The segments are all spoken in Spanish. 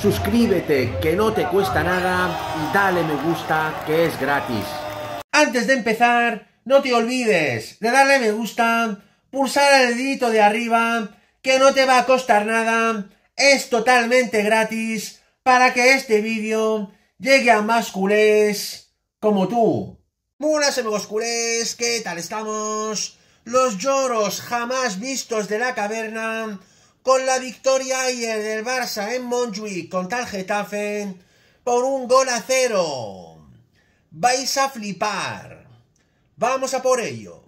suscríbete que no te cuesta nada y dale me gusta que es gratis. Antes de empezar, no te olvides de darle me gusta, pulsar el dedito de arriba, que no te va a costar nada, es totalmente gratis para que este vídeo llegue a más culés como tú. Buenas amigos culés, ¿qué tal estamos? Los lloros jamás vistos de la caverna con la victoria ayer del Barça en Montjuic contra el Getafe por un gol a cero. Vais a flipar. Vamos a por ello.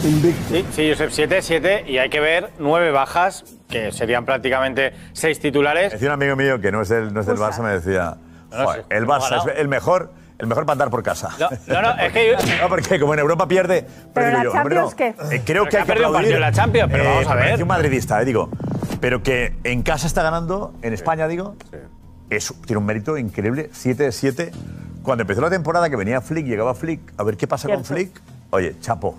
Sí, sí, Josep, 7-7 y hay que ver nueve bajas, que serían prácticamente seis titulares. Decía un amigo mío que no es del, no es del Barça, me decía, "Joder, el Barça es el mejor, el mejor para andar por casa. No, no, no, es que No, porque como en Europa pierde, Pero digo la yo, hombre, no. Champions, ¿qué? Eh, creo Pero que que hay ha que perdido un aplaudir. partido en la Champions, pero vamos a me ver. un madridista, eh, digo. Pero que en casa está ganando, en España, digo, es, tiene un mérito increíble, 7 de 7. Cuando empezó la temporada que venía Flick, llegaba Flick, a ver qué pasa con. Flick. Oye, chapo.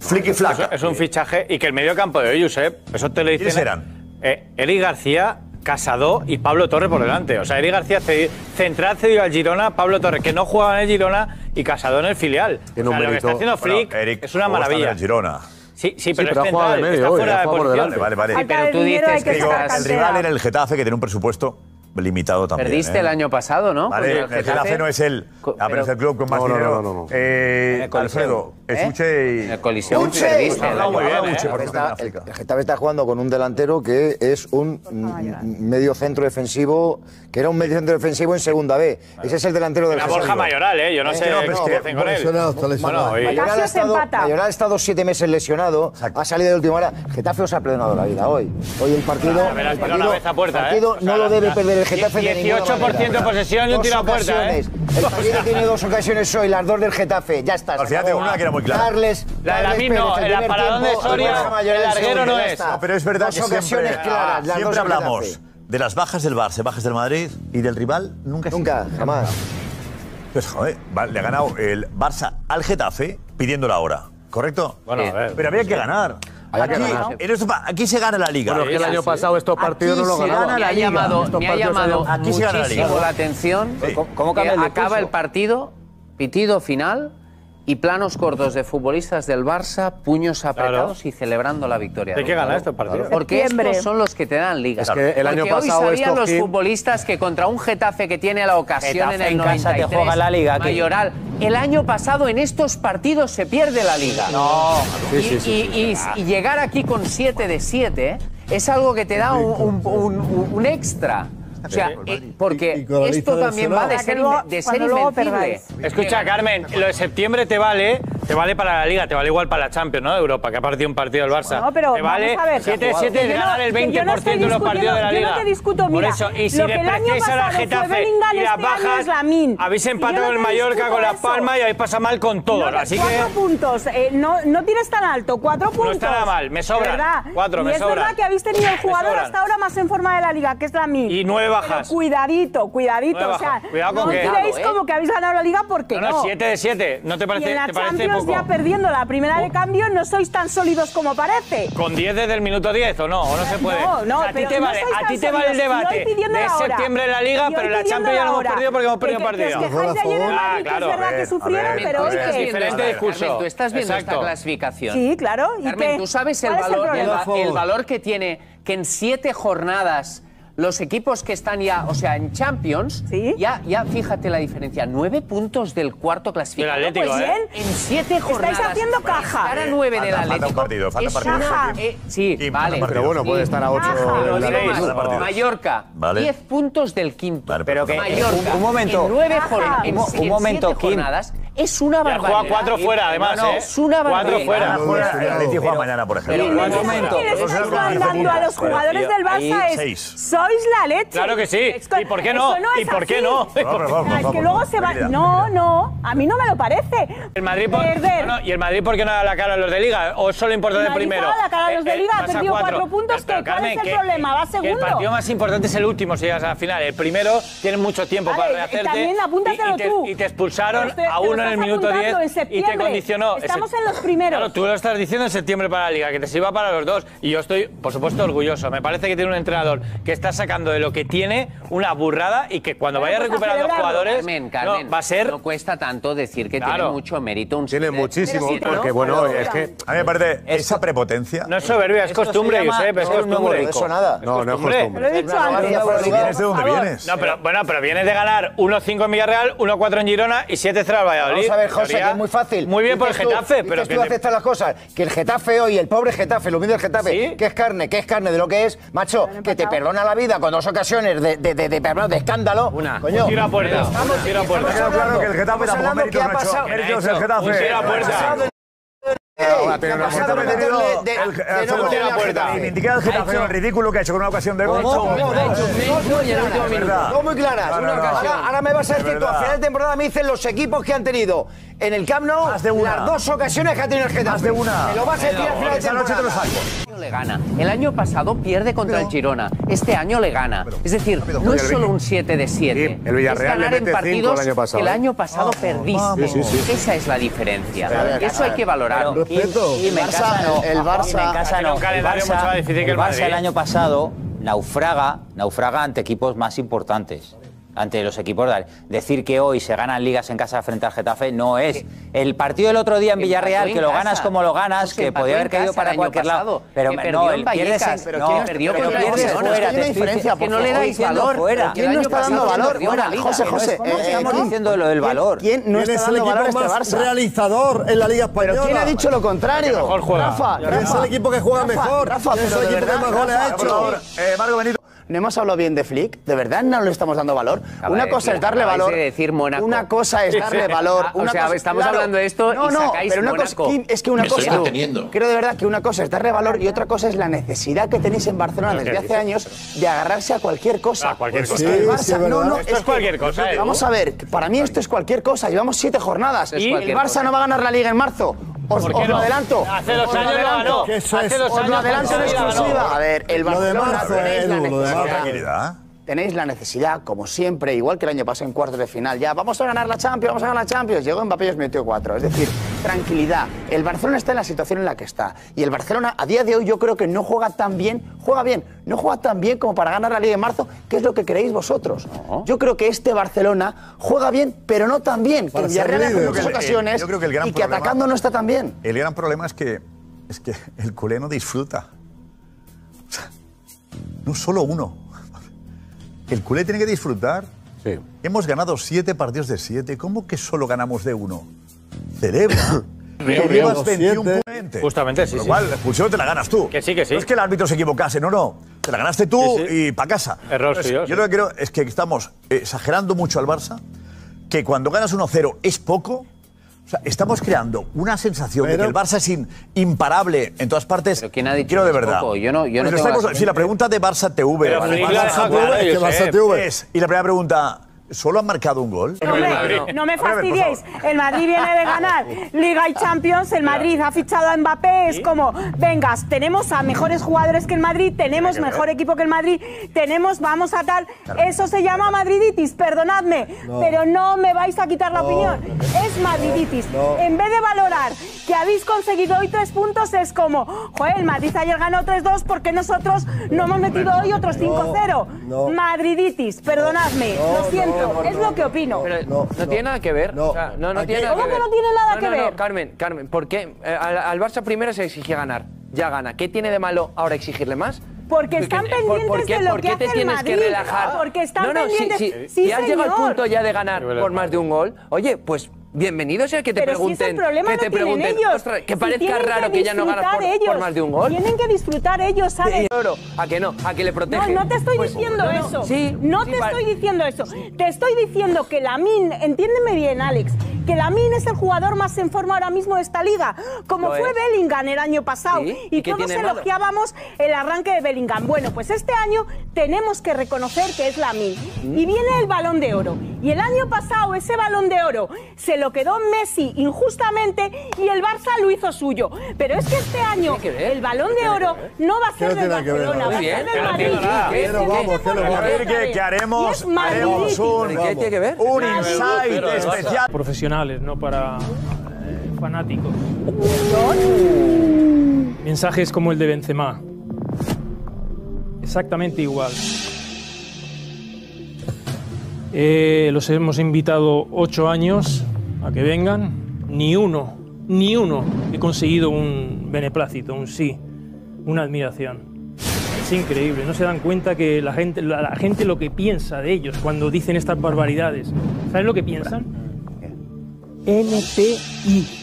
Flick y Flaca. es un fichaje y que el medio campo de hoy, Josep, eso te lo dicen. ¿Quiénes eran? Eh, Eric García, Casado y Pablo Torre por delante. O sea, Eric García ce- central cedido al Girona, Pablo Torre que no jugaba en el Girona y Casado en el filial. Tiene o un sea, lo que está haciendo Flick Bueno, Eric es una en maravilla. el Girona. Sí, sí, pero, pero ha es jugado de medio está hoy, fuera ha de posición. delante. Vale, vale. Pero de tú dices que que El rival era el Getafe, que tiene un presupuesto limitado también. Perdiste ¿eh? el año pasado, ¿no? Vale, el Getafe no es el. Co- Ah, pero es el club con más No, no, dinero. no, no, no. Eh, el Coliseo. Alfredo, ¿Eh? escuche y. En el Coliseum Uche. perdiste muy bien. ¿eh? Está- Porque está en el, Getafe está jugando con un delantero que es un mm, medio centro defensivo, que era un medio centro defensivo en segunda B. Ese es el delantero del La Borja. Mayoral, ¿eh? Yo no Eh, sé no, es que hacen con él. lesionado, está lesionado. Bueno, y- Mayoral ha, estado. Mayoral ha estado siete meses lesionado, ha salido de última hora. Getafe os ha perdonado la vida hoy. Hoy el partido, el partido, ¿eh? No lo debe perder el Getafe de ninguna 18% de manera. posesión y un tiro a puerta, ¿eh? El partido tiene dos ocasiones hoy, las dos del Getafe. Ya está. Al final tengo una que era muy clara. Carles, La de la misma, no, Pérez, el el de Soria, el larguero no es. No, pero es verdad dos que ocasiones siempre, claras, las siempre dos hablamos Getafe. de las bajas del Barça, bajas del Madrid y del rival. Nunca se- Nunca, jamás. Pues joder, le ha ganado el Barça al Getafe pidiendo la hora, ¿correcto? Bueno, a ver. Pero había que ganar. Aquí, en esto aquí se gana la liga. Bueno, es que el año pasado estos partidos no los se ganaba. gana Me la ha liga. llamado, me ha llamado se- aquí se gana la muchísimo liga. la atención Sí. ¿Cómo, cómo que cambia el acaba el partido, pitido final y planos cortos de futbolistas del Barça, puños apretados y celebrando la victoria. Hay que ganar estos partidos. Porque Septiembre. estos son los que te dan liga. Es que el año Porque pasado hoy sabían los futbolistas que contra un Getafe que tiene la ocasión Getafe en el en casa te 93, juega la liga, aquí. Mayoral, el año pasado en estos partidos se pierde la liga. No. Sí, y, sí, sí, y- y- y llegar aquí con 7 de 7 es algo que te da un, un- un- un extra. O sea, eh, porque Y- y esto también va de ser, de ser invencible. Escucha, Carmen, lo de septiembre te vale, te vale para la Liga, te vale igual para la Champions, ¿no? De Europa, que ha partido un partido del Barça. No, pero te vale vamos a ver. 7-7 Que es yo no- ganar el que yo no 20% estoy de los partidos de la Liga. Yo no te discuto, Por mira. eso, y si lo que el año a la pasado fue Getafe Bellingham, y las este año bajas, es habéis empatado no en te Mallorca con Las eso. Palmas y habéis pasado mal con todo. No, así cuatro que... puntos. eh, no, no tires tan alto. Cuatro puntos. está nada mal, me sobran. De verdad. Cuatro, y me es sobran. verdad que habéis tenido el jugador hasta ahora más en forma de la liga, que es la mí. Y nueve bajas. cuidadito, cuidadito. Nueve o sea, bajas. Cuidado con no que- tiréis Cuidado, ¿eh? como que habéis ganado la liga porque No, no. no, 7 de 7. ¿No parece, te parece Poco? ya perdiendo la primera de cambio no sois tan sólidos como parece. ¿Con 10 desde el minuto 10 o no? ¿O no se puede? No, no, O sea, a ti te no vale, a ti te vale el debate de septiembre en la Liga, pero en la Champions ya la no hemos perdido porque hemos perdido Que- un que- partido. Que os quejáis de ayer en Ah, Madrid, que claro, es a verdad ver, que sufrieron, ver, pero hoy que... Diferente discurso. Carmen, tú estás viendo Exacto. esta clasificación. Sí, claro. ¿y Carmen, tú sabes el ¿Cuál es valor, el, el valor que tiene que en siete jornadas los equipos que están ya, o sea, en Champions, Sí. ya, ya fíjate la diferencia, nueve puntos del cuarto clasificado. Del Atlético, Pues ¿eh? bien, En siete jornadas. haciendo caja. Estar a nueve del Falta- falta un Atlético. partido, falta es partido. eh, sí, vale. partido. Pero bueno, puede estar a 8 Ajá. Pero. Mallorca, Vale. 10 puntos del quinto. Vale, Pero que- Mallorca, un- un momento. En nueve jornadas, Un mo- un en momento, siete Kim. jornadas, es una barbaridad. juega cuatro fuera, además, No, no, ¿eh? Es una Cuatro barbaridad. fuera. El Pero- Atleti juega pero- mañana, por ejemplo. pero- mensaje momento. que les estáis mandando a los Pero- jugadores del Barça es seis. sois la leche. Claro que sí. ¿Y por qué no? ¿Y por qué no? Es que luego se va. No, no, a mí no me lo parece. El Madrid por, Perder. no, no, ¿Y el Madrid por qué no da la cara a los de Liga? ¿O solo importa El de Madrid primero? da la cara a los de Eh, eh, Liga, ha perdido cuatro puntos, Pero, ¿qué? ¿Cuál es el problema? Va que el segundo. partido más importante es el último si llegas a la final. El primero tiene mucho tiempo para y rehacerte. también apúntatelo y, y te, tú. y te expulsaron Pero a pero uno en el minuto apuntando 10 en y te condicionó. Estamos en los primeros. Claro, tú lo estás diciendo en septiembre para la Liga, que te sirva para los dos. Y yo estoy, por supuesto, orgulloso. Me parece que tiene un entrenador que está sacando de lo que tiene una burrada y que cuando vaya a recuperando jugadores Carmen, Carmen, no, va a ser... no cuesta tanto decir que Claro. tiene mucho mérito un Tiene muchísimo, porque bueno, es que A mí me parece esa prepotencia. No es soberbia, es costumbre, llama Josep, es costumbre. Eso nada. no, no es costumbre. Lo he dicho antes. ¿Y vienes de dónde vienes? No, pero bueno, pero vienes de ganar 1-5 en Villarreal, 1-4 en Girona y 7-0 al Valladolid. Vamos a ver, José, que es muy fácil. Muy bien por el tú- Getafe, dices pero tú que te- aceptas las cosas. Que el Getafe hoy, el pobre Getafe, lo humilde del Getafe, ¿Sí? que es carne, que es carne de lo que es, macho, que te perdona la vida con dos ocasiones de, de, de, de, de, de escándalo. Una. Coño. Un tiro a puerta. Estamos- Un tiro a puerta. estamos claro que el Getafe tampoco méritos que ha pasado- Méritos ¿Qué ha el? Getafe. Un tiro a puerta. Puerta. al Getafe el ridículo que ha hecho con una ocasión de gol. Muy claras. Ahora, me vas a decir tú, a final de temporada me dicen los equipos que han tenido en el Camp Nou Más de una. las dos ocasiones que ha tenido el Getafe. Más de una. Me lo vas a decir a final de Esa noche te lo temporada. saco. le gana. El año pasado pierde contra el Girona. Este año le gana. Es decir, no es solo un 7 de 7. Sí, el Villarreal es ganar en partidos el año pasado, que el ¿eh? año pasado perdiste. Sí, sí, sí. Esa es la diferencia. ver, Eso hay que valorarlo. Respeto. Y, y me Barça, casa no. el Barça- y me casa Tiene no. El que el Barça el año pasado naufraga, naufraga ante equipos más importantes. Ante los equipos de decir que hoy se ganan ligas en casa frente al Getafe no es el partido del otro día en Villarreal que lo casa. ganas como lo ganas que podía haber caído para cualquier lado pero que no el pierdes en, pero no, ¿quién perdió pero pierdes fuera Es que diferencia, que no le dais valor fuera. ¿Quién no año está dando valor? Fuera. José, José, ¿Cómo eh, estamos ¿quién- diciendo lo del valor ¿Quién no ¿Quién está es el dando equipo valor este más Barça? realizador en la Liga Española? Pero ¿quién ha dicho lo contrario? Rafa, ¿Quién es el equipo que juega mejor? Rafa, ¿Quién es el de equipo que más goles ha hecho? favor, eh, Marco Benito. No hemos hablado bien de Flick, de verdad no le estamos dando valor. Acaba una de cosa decir- es darle acabáis valor. de decir Mónaco. Una cosa es darle valor. Ah, o sea, cosa- estamos hablando de esto no, y no, sacáis pero una cosa, es que una Me cosa. Creo de verdad que una cosa es darle valor y otra cosa es la necesidad que tenéis en Barcelona desde hace años de agarrarse a cualquier cosa. A cualquier Es cosa. que el Sí, Barça- sí, no, no, Esto es cualquier cosa, ¿eh? Vamos a ver, para mí esto es cualquier cosa. Llevamos siete jornadas. Y el Barça no va a ganar la liga en marzo. Os, ¿Por qué os lo no? adelanto. Hace dos Os años lo ganó. Hace es- dos Os años lo adelanto en exclusiva. A ver, el Lo de Barcelona marzo, Edu, lo de necesidad. marzo. Tranquilidad. Tenéis la necesidad, como siempre, igual que el año pasado en cuartos de final, ya vamos a ganar la Champions, vamos a ganar la Champions. Llegó Mbappé y os metió cuatro. Es decir, tranquilidad. El Barcelona está en la situación en la que está. Y el Barcelona, a día de hoy, yo creo que no juega tan bien, juega bien, no juega tan bien como para ganar la Liga de marzo, que es lo que creéis vosotros. Yo creo que este Barcelona juega bien, pero no tan bien. Que Para ser Villarreal líder. muchas que- ocasiones yo creo que el gran y que problema- atacando no está tan bien. El gran problema es que, es que el culé no disfruta. O sea, no solo uno. El culé tiene que disfrutar. Sí. Hemos ganado siete partidos de siete. ¿Cómo que solo ganamos de uno? Celebra. río, llevas los 21 siete. puntos. Justamente, sí, Con lo sí. cual, la expulsión te la ganas tú. Que sí, que sí. No es que el árbitro se equivocase, no, no. Te la ganaste tú Sí, sí. y para casa. Error Entonces, suyo, Yo sí. lo que creo es que estamos exagerando mucho al Barça, que cuando ganas 1-0 es poco. O sea, estamos creando una sensación de que el Barça es in- imparable en todas partes. Pero ¿quién ha dicho Quiero de verdad. poco? Yo no- yo no Pues tengo estamos- la- Si la pregunta de Barça TV. Pero Barça es que. Barça TV es- Y la primera pregunta, ¿solo han marcado un gol? No me, no me fastidiéis. El Madrid viene de ganar Liga y Champions. El Madrid ha fichado a Mbappé. Es como, vengas, tenemos a mejores jugadores que el Madrid, tenemos mejor equipo que el Madrid, tenemos, vamos a tal. Eso se llama madriditis, perdonadme, pero no me vais a quitar la opinión. Es madriditis. En vez de valorar que habéis conseguido hoy tres puntos, es como, joder, el Madrid ayer ganó 3-2 porque nosotros no hemos metido hoy otros 5-0. no. Madriditis, perdonadme, lo siento, es lo que opino. Pero no, no, tiene nada que ver. no. O sea, no, tiene nada ¿Cómo que que ver. no tiene nada No, que no, no, ver? Carmen, Carmen, ¿por qué? Eh, al, al Barça primero se exige ganar. Ya gana. ¿Qué tiene de malo ahora exigirle más? Porque están ¿por- pendientes por qué, de lo por que qué te hace el tienes que Madrid. relajar? Porque están no, no, si- pendientes- Si, Sí, si has llegado al punto ya de ganar por más de un gol, oye, pues bienvenido sea que te Pero si pregunten. ese problema que no te pregunten, ellos. "Ostras, que parezca raro que, ya no ganas por, más de un gol. Tienen que disfrutar ellos, ¿sabes? Oro, ¿A que no? ¿A que le No, protege? no te estoy Pues, diciendo no, no, eso. Sí. no sí, te estoy diciendo eso. Te estoy diciendo que Lamin, entiéndeme bien, Alex, que Lamin es el jugador más en forma ahora mismo de esta liga, como fue es. Bellingham el año pasado. Sí, Y, ¿y todos malo? elogiábamos el arranque de Bellingham. Bueno, pues este año tenemos que reconocer que es Lamin. ¿Mm? Y viene el balón de oro. Y el año pasado ese balón de oro se lo quedó Messi injustamente y el Barça lo hizo suyo. Pero es que este año el balón de oro no va a ser del Barcelona, va a ser del Madrid. Pero vamos, que haremos, haremos un, un insight especial. Profesionales, no para eh, fanáticos. Mensajes como el de Benzema. Exactamente igual. Eh, los hemos invitado ocho años a que vengan. Ni uno, ni uno he conseguido un beneplácito, un sí, una admiración. Es increíble, no se dan cuenta que la gente, la, la gente lo que piensa de ellos cuando dicen estas barbaridades. ¿Sabes lo que piensan? NPI.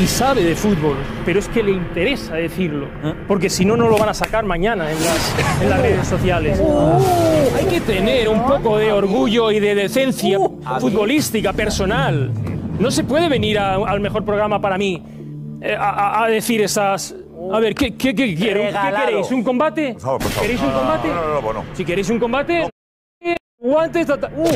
Y sabe de fútbol, pero es que le interesa decirlo, porque si no, no lo van a sacar mañana en las, en las redes sociales. Hay que tener un poco de orgullo y de decencia futbolística, personal. No se puede venir a- al mejor programa para mí eh, a, a- a decir esas... A ver, ¿qué, qué, qué quiero? ¿Qué Regalado. queréis? ¿Un combate? Por favor, por favor. ¿Queréis un No, no, combate? no, no, no, bueno. Si queréis un combate, guantes, ta- Uh,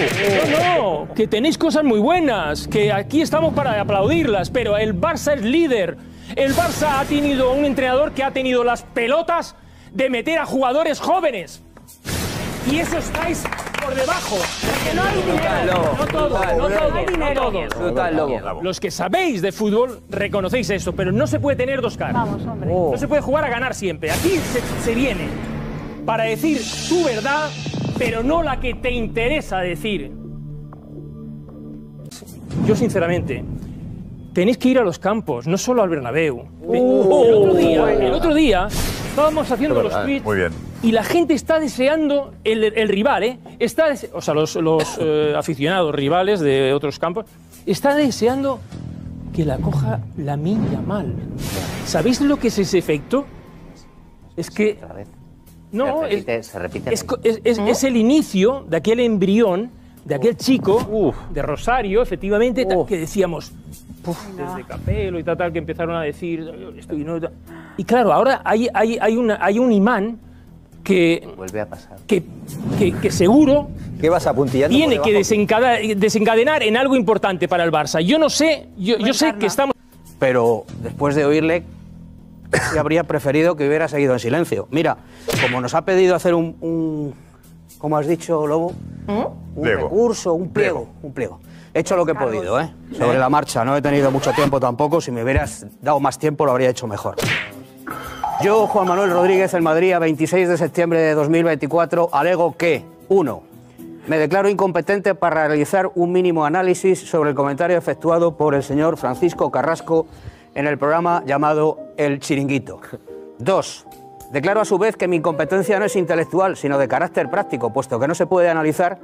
no, no, que tenéis cosas muy buenas, que aquí estamos para aplaudirlas, pero el Barça es líder. El Barça ha tenido un entrenador que ha tenido las pelotas de meter a jugadores jóvenes. Y eso estáis por debajo. Porque no hay dinero. No todos, no todos, no todos. Brutal, lobo. Los que sabéis de fútbol reconocéis esto, pero no se puede tener dos caras. Vamos, hombre. No se puede jugar a ganar siempre. Aquí se, se viene para decir tu verdad, pero no la que te interesa decir. Yo, sinceramente, tenéis que ir a los campos, no solo al Bernabéu. el, otro día, el otro día estábamos haciendo los tweets Muy bien. y la gente está deseando, el, el rival, ¿eh? Está o sea, los, los, eh, aficionados rivales de otros campos, está deseando que la coja la minya mal. ¿Sabéis lo que es ese efecto? Es que... No, se es, repite, se repite. es, co- es- es- es el inicio de aquel embrión, de aquel chico, de Rosario, efectivamente, tal, que decíamos, "Puf, desde Capelo y tal, tal, que empezaron a decir esto y no. tal". Y claro, ahora hay, hay, hay, una- hay un imán que, Vuelve a pasar. que, que, que seguro ¿Qué vas apuntillando? tiene que desencadenar en algo importante para el Barça. Yo no sé, yo, yo sé que estamos... pero después de oírle, sí habría preferido que hubiera seguido en silencio. Mira, como nos ha pedido hacer un, un- ¿cómo has dicho, Lobo? Un Pliego. recurso, un pliego, un pliego. He hecho lo que he podido, ¿eh? Sobre la marcha, no he tenido mucho tiempo tampoco. Si me hubieras dado más tiempo, lo habría hecho mejor. Yo, Juan Manuel Rodríguez, el Madrid, a 26 de septiembre de 2024, alego que, uno, me declaro incompetente para realizar un mínimo análisis sobre el comentario efectuado por el señor Francisco Carrasco en el programa llamado El Chiringuito. Dos, declaro a su vez que mi incompetencia no es intelectual, sino de carácter práctico, puesto que no se puede analizar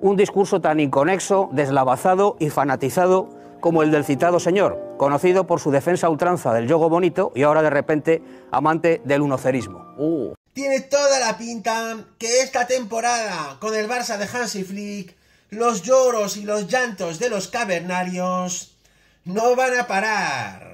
un discurso tan inconexo, deslavazado y fanatizado como el del citado señor, conocido por su defensa a ultranza del yogo bonito y ahora de repente amante del unocerismo. Tiene toda la pinta que esta temporada, con el Barça de Hansi Flick, los lloros y los llantos de los cavernarios no van a parar.